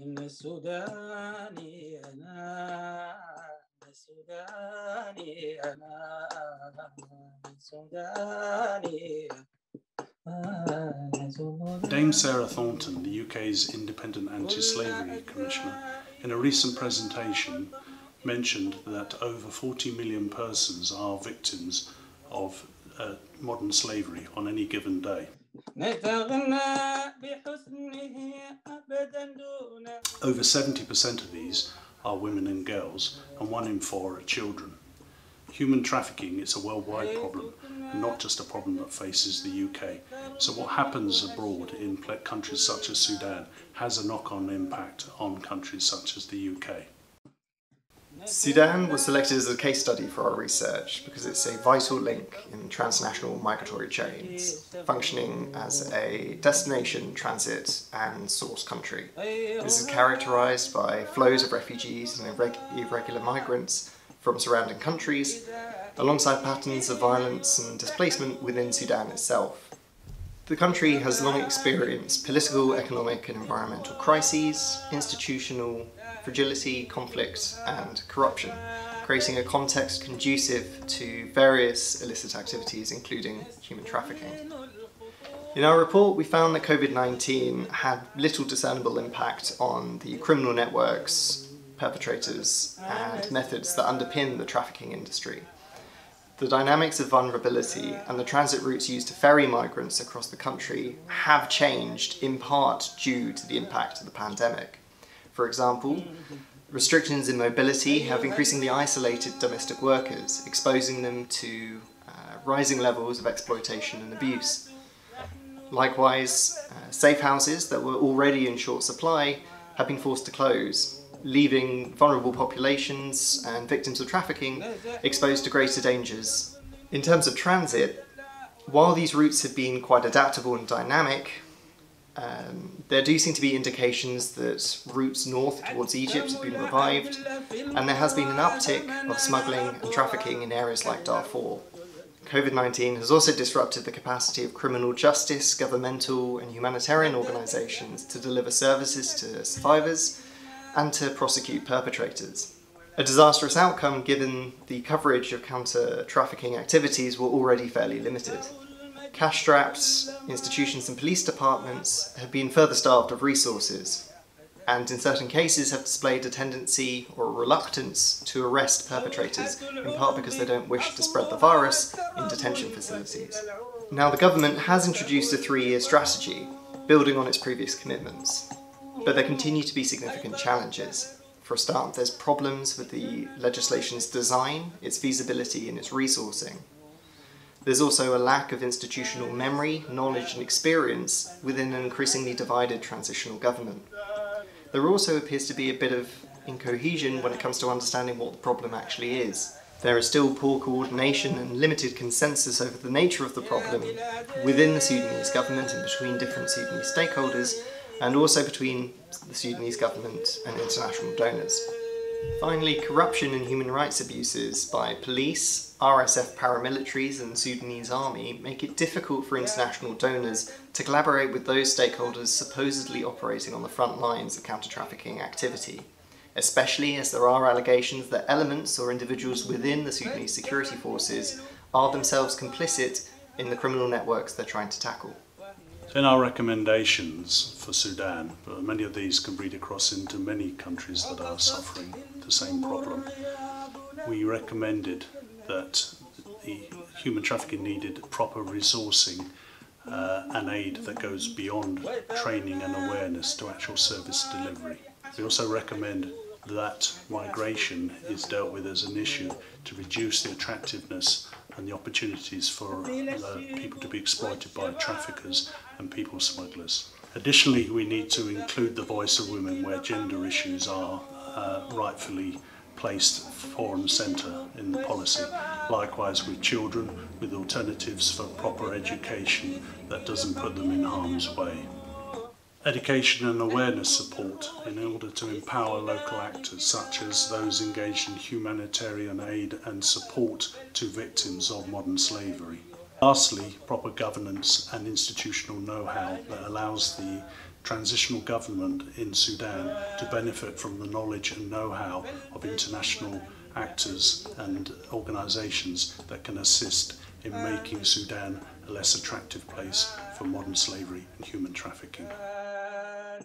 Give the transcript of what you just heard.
إن السودان أنا السودان أنا السودان Dame Sarah Thornton, the UK's Independent Anti-Slavery Commissioner, in a recent presentation mentioned that over 40 million persons are victims of uh, modern slavery on any given day. Over 70% of these are women and girls, and one in four are children. Human trafficking is a worldwide problem, and not just a problem that faces the UK. So what happens abroad in countries such as Sudan has a knock-on impact on countries such as the UK. Sudan was selected as a case study for our research because it's a vital link in transnational migratory chains, functioning as a destination, transit and source country. This is characterised by flows of refugees and irregular migrants from surrounding countries, alongside patterns of violence and displacement within Sudan itself. The country has long experienced political, economic and environmental crises, institutional fragility, conflict and corruption, creating a context conducive to various illicit activities including human trafficking. In our report we found that COVID-19 had little discernible impact on the criminal networks, perpetrators and methods that underpin the trafficking industry. The dynamics of vulnerability and the transit routes used to ferry migrants across the country have changed in part due to the impact of the pandemic. For example, restrictions in mobility have increasingly isolated domestic workers, exposing them to uh, rising levels of exploitation and abuse. Likewise, uh, safe houses that were already in short supply have been forced to close, leaving vulnerable populations and victims of trafficking exposed to greater dangers. In terms of transit, while these routes have been quite adaptable and dynamic, um, there do seem to be indications that routes north towards Egypt have been revived, and there has been an uptick of smuggling and trafficking in areas like Darfur. COVID-19 has also disrupted the capacity of criminal justice, governmental and humanitarian organisations to deliver services to survivors and to prosecute perpetrators. A disastrous outcome given the coverage of counter-trafficking activities were already fairly limited. Cash-strapped institutions and police departments have been further starved of resources, and in certain cases have displayed a tendency or a reluctance to arrest perpetrators, in part because they don't wish to spread the virus in detention facilities. Now the government has introduced a three-year strategy, building on its previous commitments, but there continue to be significant challenges. For a start, there's problems with the legislation's design, its feasibility and its resourcing. There's also a lack of institutional memory, knowledge and experience within an increasingly divided transitional government. There also appears to be a bit of incohesion when it comes to understanding what the problem actually is. There is still poor coordination and limited consensus over the nature of the problem within the Sudanese government and between different Sudanese stakeholders, and also between the Sudanese government and international donors. Finally, corruption and human rights abuses by police, RSF paramilitaries and Sudanese army make it difficult for international donors to collaborate with those stakeholders supposedly operating on the front lines of counter-trafficking activity, especially as there are allegations that elements or individuals within the Sudanese security forces are themselves complicit in the criminal networks they're trying to tackle. In our recommendations for Sudan, many of these can read across into many countries that are suffering the same problem. We recommended that the human trafficking needed proper resourcing uh, and aid that goes beyond training and awareness to actual service delivery. We also recommend that migration is dealt with as an issue to reduce the attractiveness and the opportunities for people to be exploited by traffickers and people smugglers. Additionally, we need to include the voice of women where gender issues are uh, rightfully placed fore and centre in the policy. Likewise with children, with alternatives for proper education that doesn't put them in harm's way. Education and awareness support in order to empower local actors such as those engaged in humanitarian aid and support to victims of modern slavery. Lastly, proper governance and institutional know-how that allows the transitional government in Sudan to benefit from the knowledge and know-how of international actors and organisations that can assist in making Sudan a less attractive place for modern slavery and human trafficking. Uh,